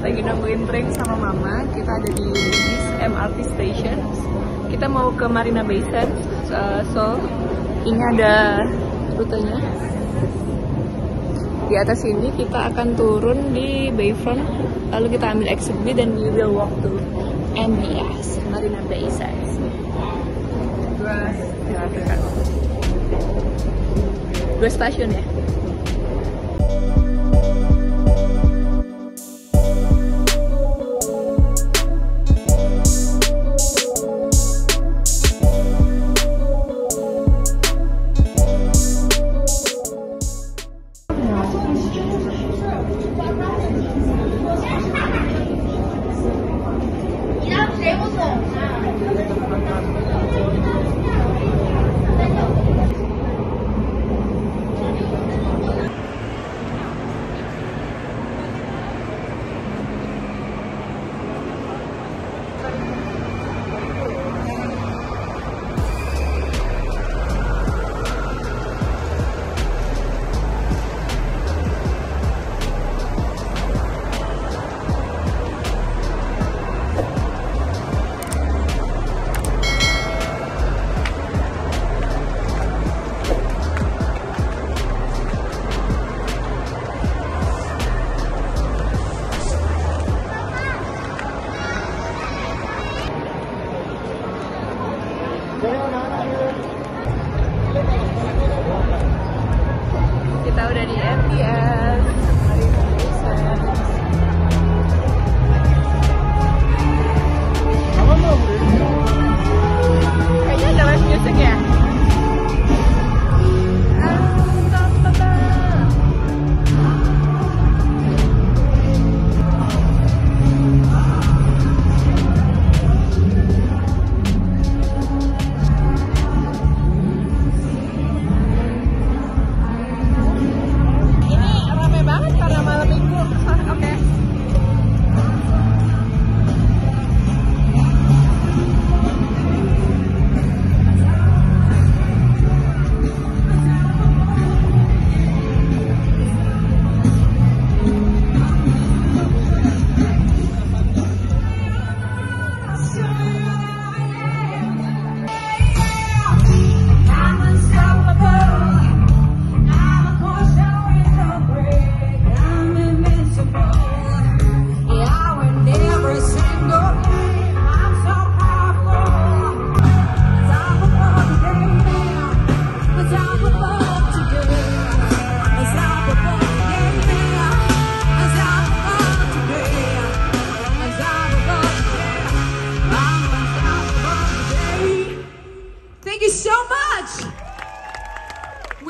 lagi nungguin train sama mama. Kita ada di MRT Station. Kita mau ke Marina Bay Sands. Uh, so ini ada rutenya. Di atas ini kita akan turun di Bayfront, lalu kita ambil exit B dan we will walk to MBS Marina Bay Sands. Dua, silakan. Dua stasiun ya.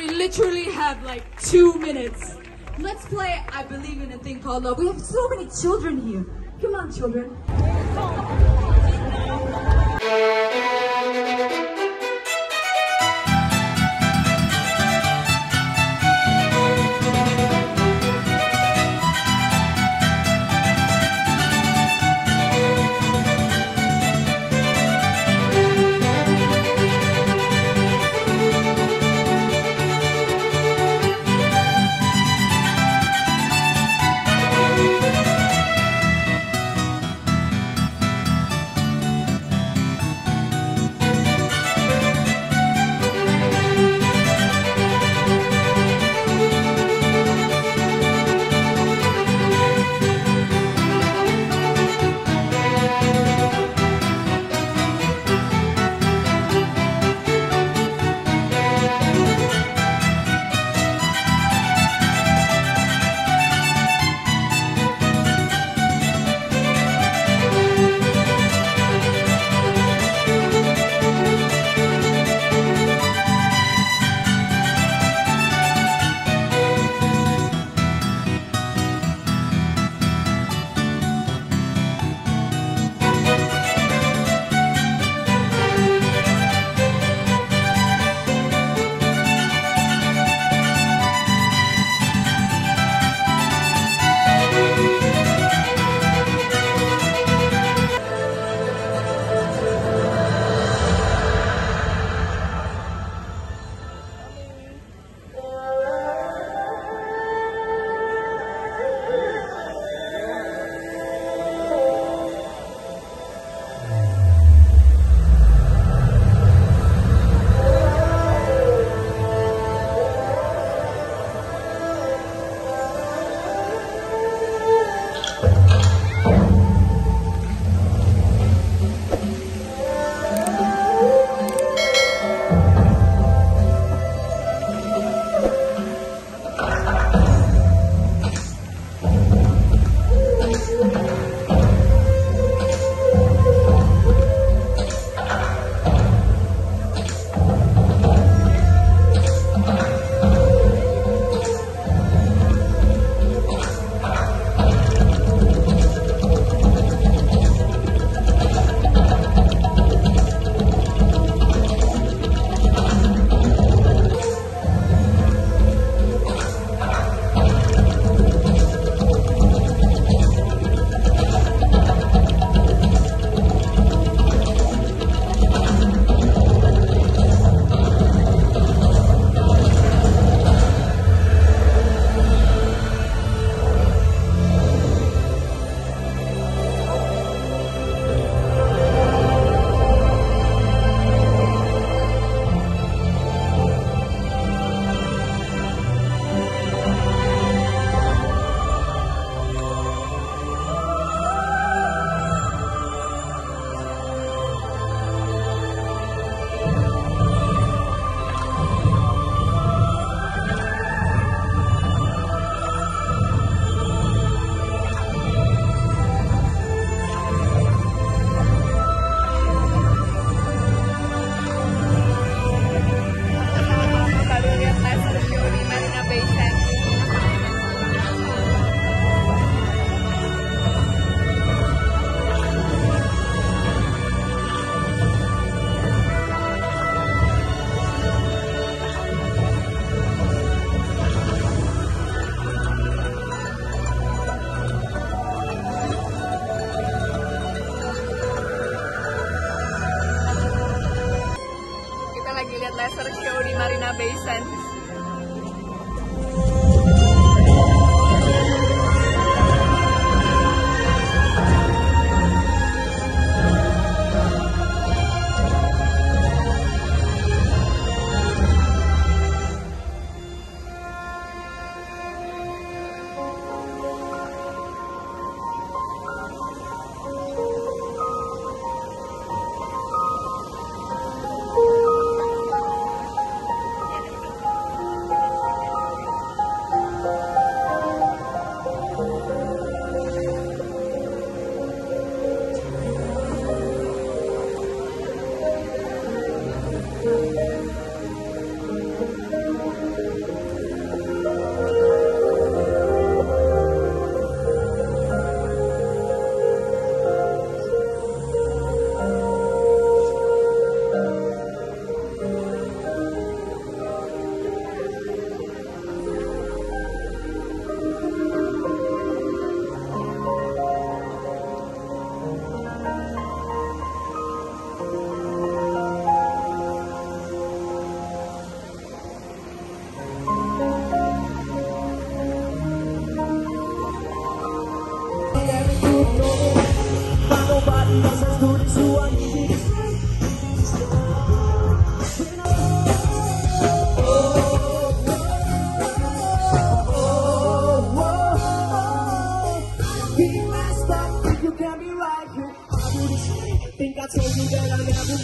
We literally have like two minutes. Let's play I Believe in a Thing Called Love. We have so many children here. Come on, children.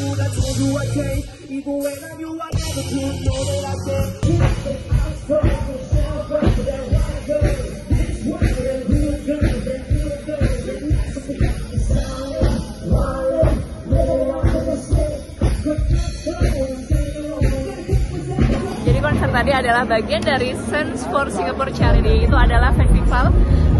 Would. I told you I can't. Even when I knew I never could, know that I can't. Tadi adalah bagian dari Sense for Singapore Charity. Itu adalah festival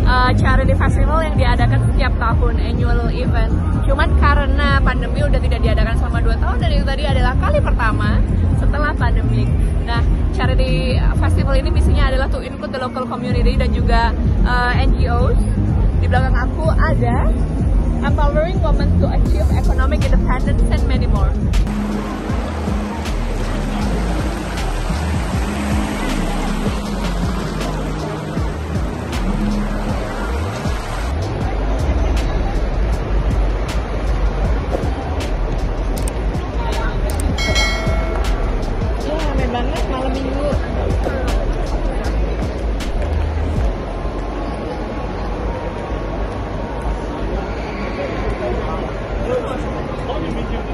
uh, charity festival yang diadakan setiap tahun annual event. Cuman karena pandemi udah tidak diadakan selama 2 tahun dan itu tadi adalah kali pertama setelah pandemi. Nah, charity festival ini misinya adalah to include the local community dan juga uh, NGOs. Di belakang aku ada empowering women to achieve economic independence and many more. Abi mi girdi?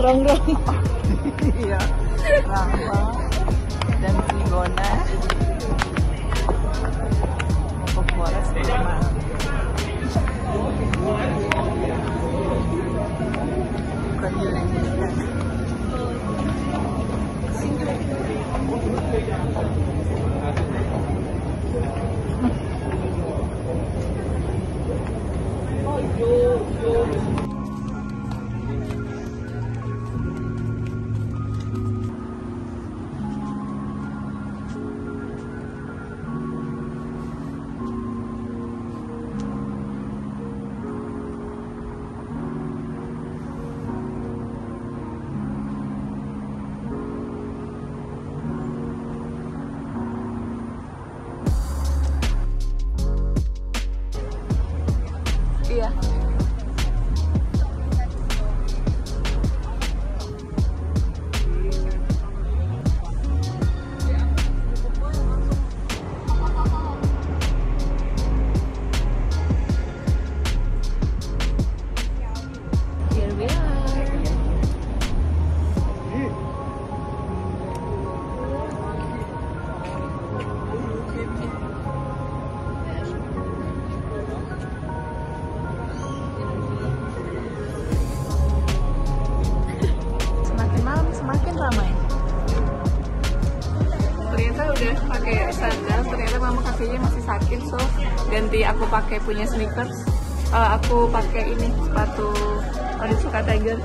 Rongrong. iya dan mau ke Forest Lama. Keliling Iya. pakai punya sneakers. Eh, aku pakai ini sepatu Onitsuka Tiger.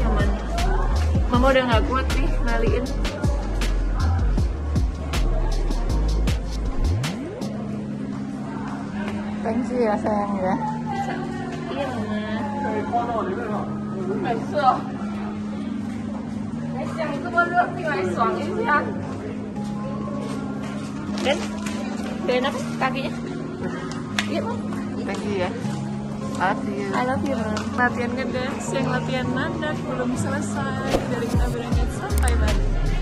Nyaman. Mama udah nggak kuat nih ngaliin. Thank you ya sayang ya. Iya, Mama. 没事哦。还想这么热，进来爽一下。Ben, Ben apa kakinya? Iya, Thank you ya. Love you. I love you, Mom. Latihan ngedance, yang latihan mandat belum selesai. Dari kita berangkat sampai Bali.